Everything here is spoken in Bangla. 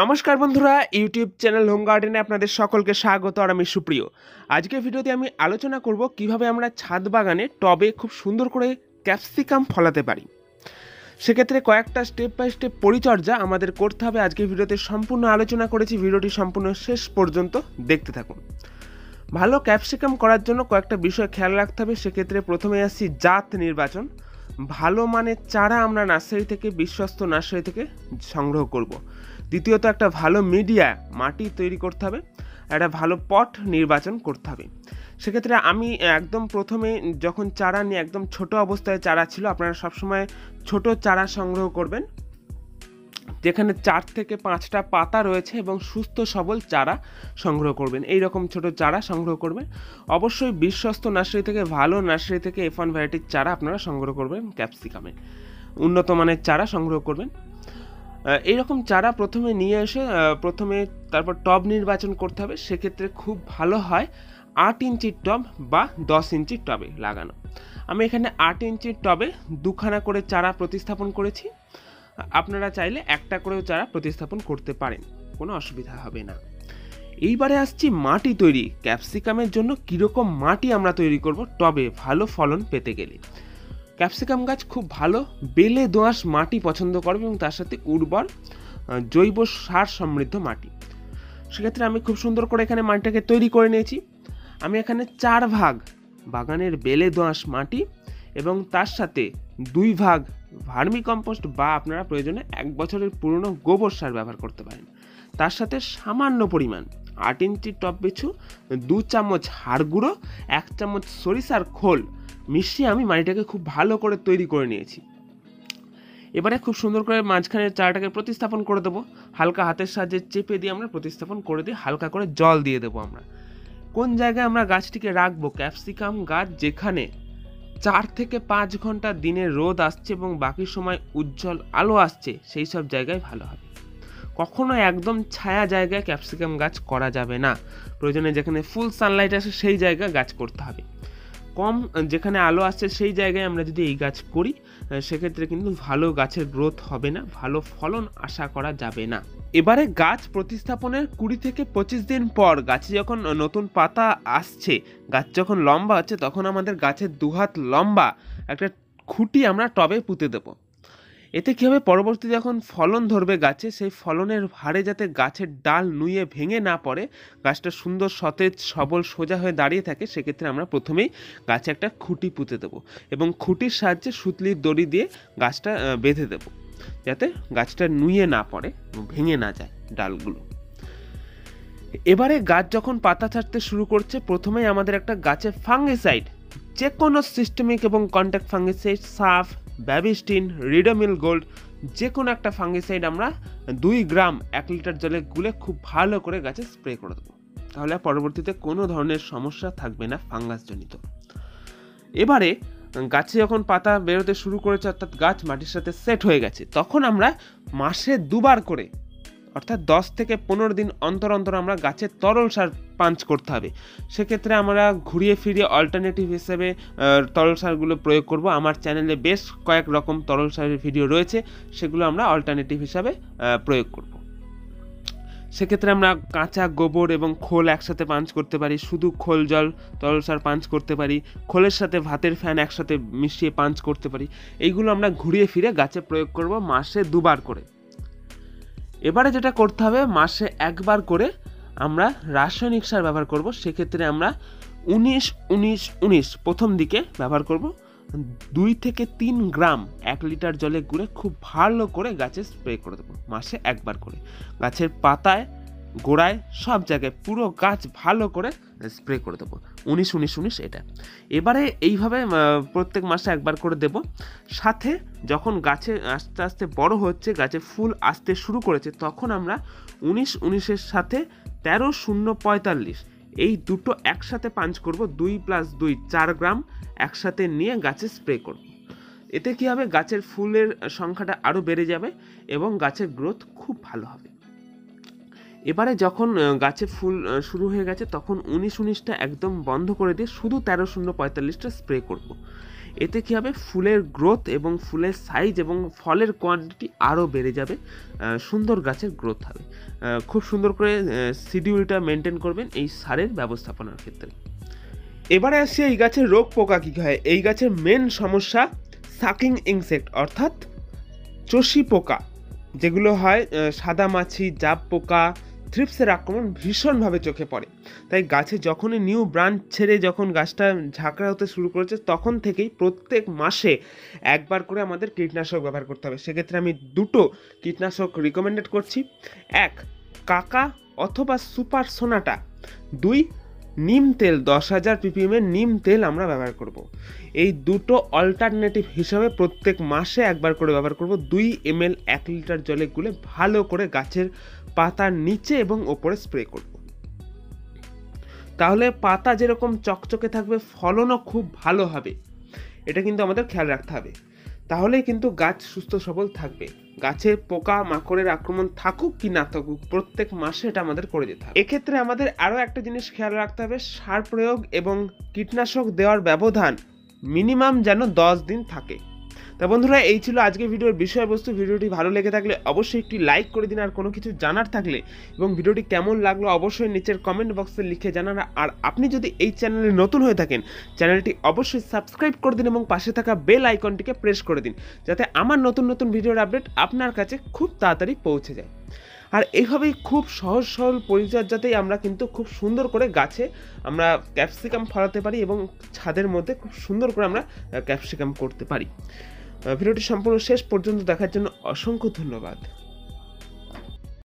নমস্কার বন্ধুরা, ইউটিউব চ্যানেল হোম গার্ডেনে আপনাদের সকলকে স্বাগত আর আমি সুপ্রিয়। আজকের ভিডিওতে আমি আলোচনা করব কীভাবে আমরা ছাদ বাগানে টবে খুব সুন্দর করে ক্যাপসিকাম ফলাতে পারি। সেক্ষেত্রে কয়েকটা স্টেপ বাই স্টেপ পরিচর্যা আমাদের করতে হবে। আজকের ভিডিওতে সম্পূর্ণ আলোচনা করেছি, ভিডিওটি সম্পূর্ণ শেষ পর্যন্ত দেখতে থাকুন। ভালো ক্যাপসিকাম করার জন্য কয়েকটা বিষয় খেয়াল রাখতে হবে। সেক্ষেত্রে প্রথমে আসছি জাত নির্বাচন। ভালো মানের চারা আমরা নার্সারি থেকে, বিশ্বস্ত নার্সারি থেকে সংগ্রহ করব। দ্বিতীয়ত একটা ভালো মিডিয়া মাটি তৈরি করতে হবে, একটা ভালো পট নির্বাচন করতে হবে। সেক্ষেত্রে আমি একদম প্রথমে যখন চারা নিয়ে একদম ছোট অবস্থায় চারা ছিল, আপনারা সবসময় ছোট চারা সংগ্রহ করবেন। যেখানে চার থেকে পাঁচটা পাতা রয়েছে এবং সুস্থ সবল চারা সংগ্রহ করবেন। এই রকম ছোট চারা সংগ্রহ করবেন। অবশ্যই বিশ্বস্ত নার্সারি থেকে, ভালো নার্সারি থেকে এফ ওয়ান ভ্যারাইটির চারা আপনারা সংগ্রহ করবেন, ক্যাপসিকামে। উন্নত মানের চারা সংগ্রহ করবেন। এইরকম চারা প্রথমে নিয়ে এসে প্রথমে তারপর টব নির্বাচন করতে হবে। সেক্ষেত্রে খুব ভালো হয় আট ইঞ্চির টব বা দশ ইঞ্চির টবে লাগানো। আমি এখানে আট ইঞ্চির টবে দুখানা করে চারা প্রতিস্থাপন করেছি। আপনারা চাইলে একটা করেও চারা প্রতিস্থাপন করতে পারেন, কোনো অসুবিধা হবে না। এইবারে আসছি মাটি তৈরি। ক্যাপসিকামের জন্য কীরকম মাটি আমরা তৈরি করব? টবে ভালো ফলন পেতে গেলে। ক্যাপসিকাম গাছ খুব ভালো, বেলে দোআঁশ মাটি পছন্দ করবে এবং তার সাথে উর্বর জৈব সার সমৃদ্ধ মাটি। সেক্ষেত্রে আমি খুব সুন্দর করে এখানে মাটিটাকে তৈরি করে নিয়েছি। আমি এখানে চার ভাগ বাগানের বেলে দোআঁশ মাটি এবং তার সাথে দুই ভাগ ভার্মি কম্পোস্ট বা আপনারা প্রয়োজনে এক বছরের পুরনো গোবর সার ব্যবহার করতে পারেন। তার সাথে সামান্য পরিমাণ আট ইঞ্চি টপ পিছু দু চামচ হাড় গুঁড়ো, এক চামচ সরিষার খোল মিশিয়ে আমি মাটিটাকে খুব ভালো করে তৈরি করে নিয়েছি। এবারে খুব সুন্দর করে মাঝখানে চারাটাকে প্রতিস্থাপন করে দেবো। হালকা হাতের সাহায্যে চেপে দিয়ে আমরা প্রতিস্থাপন করে দিয়ে হালকা করে জল দিয়ে দেবো আমরা। কোন জায়গায় আমরা গাছটিকে রাখব? ক্যাপসিকাম গাছ যেখানে চার থেকে পাঁচ ঘণ্টা দিনের রোদ আসছে এবং বাকি সময় উজ্জ্বল আলো আসছে, সেই সব জায়গায় ভালো হবে। কখনো একদম ছায়া জায়গায় ক্যাপসিকাম গাছ করা যাবে না। প্রয়োজনে যেখানে ফুল সানলাইট আসে, সেই জায়গায় গাছ করতে হবে। কম, যেখানে আলো আসছে সেই জায়গায় আমরা যদি এই গাছ করি সেক্ষেত্রে কিন্তু ভালো গাছের গ্রোথ হবে না, ভালো ফলন আশা করা যাবে না। এবারে গাছ প্রতিস্থাপনের কুড়ি থেকে পঁচিশ দিন পর গাছে যখন নতুন পাতা আসছে, গাছ যখন লম্বা হচ্ছে, তখন আমাদের গাছের দুহাত লম্বা একটা খুঁটি আমরা টবে পুঁতে দেবো। এতে কী হবে? পরবর্তী যখন ফলন ধরবে গাছে, সেই ফলনের ভারে যাতে গাছের ডাল নুয়ে ভেঙে না পড়ে, গাছটা সুন্দর, সতেজ, সবল, সোজা হয়ে দাঁড়িয়ে থাকে, সেক্ষেত্রে আমরা প্রথমেই গাছে একটা খুঁটি পুঁতে দেবো এবং খুঁটির সাহায্যে সুতলির দড়ি দিয়ে গাছটা বেঁধে দেবো, যাতে গাছটা নুয়ে না পড়ে ভেঙে না যায় ডালগুলো। এবারে গাছ যখন পাতা ছাড়তে শুরু করছে, প্রথমেই আমাদের একটা গাছে ফাঙ্গিসাইড যে কোনো সিস্টেমিক এবং contact fungicide, Saaf Bavistin Ridomil Gold যে কোনো একটা ফাঙ্গিসাইড আমরা দুই গ্রাম এক লিটার জলে গুলে খুব ভালো করে গাছে স্প্রে করে দেবো। তাহলে পরবর্তীতে কোনো ধরনের সমস্যা থাকবে না ফাঙ্গাসজনিত। এবারে গাছে যখন পাতা বেরোতে শুরু করেছে, অর্থাৎ গাছ মাটির সাথে সেট হয়ে গেছে, তখন আমরা মাসে দুবার করে অর্থাৎ দশ থেকে পনেরো দিন অন্তর অন্তর আমরা গাছের তরল সার পাঞ্চ করতে হবে। সেক্ষেত্রে আমরা ঘুরিয়ে ফিরিয়ে অল্টারনেটিভ হিসেবে তরল সারগুলো প্রয়োগ করব। আমার চ্যানেলে বেশ কয়েক রকম তরল সারের ভিডিও রয়েছে, সেগুলো আমরা অল্টারনেটিভ হিসাবে প্রয়োগ করব। সেক্ষেত্রে আমরা কাঁচা গোবর এবং খোল একসাথে পাঞ্চ করতে পারি, শুধু খোল, জল, তরল সার পাঞ্চ করতে পারি, খোলের সাথে ভাতের ফ্যান একসাথে মিশিয়ে পাঞ্চ করতে পারি। এইগুলো আমরা ঘুরিয়ে ফিরে গাছে প্রয়োগ করব মাসে দুবার করে। এবারে যেটা করতে হবে, মাসে একবার করে আমরা রাসায়নিক সার ব্যবহার করব। সেক্ষেত্রে আমরা উনিশ উনিশ উনিশ প্রথম দিকে ব্যবহার করব। দুই থেকে তিন গ্রাম এক লিটার জলে গুলে খুব ভালো করে গাছে স্প্রে করে দেবো, মাসে একবার করে। গাছের পাতায়, গোড়ায় সব জায়গায় পুরো গাছ ভালো করে স্প্রে করে দেবো। উনিশ উনিশ উনিশ এটা। এবারে এইভাবে প্রত্যেক মাসে একবার করে দেব। সাথে যখন গাছে আস্তে আস্তে বড় হচ্ছে, গাছে ফুল আসতে শুরু করেছে, তখন আমরা উনিশ, উনিশের সাথে তেরো, শূন্য, পঁয়তাল্লিশ এই দুটো একসাথে পাঞ্চ করব। দুই প্লাস দুই, চার গ্রাম একসাথে নিয়ে গাছে স্প্রে করব। এতে কী হবে? গাছের ফুলের সংখ্যাটা আরও বেড়ে যাবে এবং গাছের গ্রোথ খুব ভালো হবে। এবারে যখন গাছে ফুল শুরু হয়ে গেছে, তখন উনিশ উনিশটা একদম বন্ধ করে দিয়ে শুধু তেরো শূন্য পঁয়তাল্লিশটা স্প্রে করব। এতে কী হবে? ফুলের গ্রোথ এবং ফুলের সাইজ এবং ফলের কোয়ান্টিটি আরও বেড়ে যাবে সুন্দর গাছের গ্রোথ হবে। খুব সুন্দর করে শিডিউলটা মেনটেন করবেন এই সারের ব্যবস্থাপনার ক্ষেত্রে। এবারে আসি এই গাছের রোগ পোকা কী হয়? এই গাছের মেন সমস্যা সাকিং ইনসেক্ট অর্থাৎ চষি পোকা, যেগুলো হয় সাদা মাছি জাপ পোকা থ্রিপসের আক্রমণ ভীষণভাবে চোখে পড়ে। তাই গাছে যখনই নিউ ব্রাঞ্চ ছেড়ে যখন গাছটা ঝাঁকড়া হতে শুরু করেছে, তখন থেকেই প্রত্যেক মাসে একবার করে আমাদের কীটনাশক ব্যবহার করতে হবে। সেক্ষেত্রে আমি দুটো কীটনাশক রিকমেন্ডেড করছি। এক, কাকা অথবা সুপার সোনাটা দুই নিম তেল, দশ হাজার পিপিএমের নিম তেল আমরা ব্যবহার করব। এই দুটো অল্টারনেটিভ হিসাবে প্রত্যেক মাসে একবার করে ব্যবহার করব। দুই এম এক লিটার জলে গুলে ভালো করে গাছের পাতার নিচে এবং ওপরে স্প্রে করব। তাহলে পাতা যেরকম চকচকে থাকবে, ফলনও খুব ভালো হবে। এটা কিন্তু আমাদের খেয়াল রাখতে হবে। তাহলেই কিন্তু গাছ সুস্থ সবল থাকবে। গাছে পোকা মাকড়ের আক্রমণ থাকুক কি না থাকুক, প্রত্যেক মাসে এটা আমাদের করে যেতে হবে। এক্ষেত্রে আমাদের আরও একটা জিনিস খেয়াল রাখতে হবে, সার প্রয়োগ এবং কীটনাশক দেওয়ার ব্যবধান মিনিমাম যেন দশ দিন থাকে। তা বন্ধুরা, এই ছিল আজকে ভিডিওর বিষয়বস্তু। ভিডিওটি ভালো লেগে থাকলে অবশ্যই একটি লাইক করে দিন আর কোনো কিছু জানার থাকলে। এবং ভিডিওটি কেমন লাগল অবশ্যই নিচের কমেন্ট বক্সে লিখে জানান। আর আপনি যদি এই চ্যানেলে নতুন হয়ে থাকেন চ্যানেলটি অবশ্যই সাবস্ক্রাইব করে দিন এবং পাশে থাকা বেল আইকনটিকে প্রেস করে দিন, যাতে আমার নতুন নতুন ভিডিওর আপডেট আপনার কাছে খুব তাড়াতাড়ি পৌঁছে যায়। আর এইভাবেই খুব সহজ সরল পরিচর্যাতেই আমরা কিন্তু খুব সুন্দর করে গাছে আমরা ক্যাপসিকাম ফলাতে পারি এবং ছাদের মধ্যে খুব সুন্দর করে আমরা ক্যাপসিকাম করতে পারি। ভিডিওটি সম্পূর্ণ শেষ পর্যন্ত দেখার জন্য অসংখ্য ধন্যবাদ।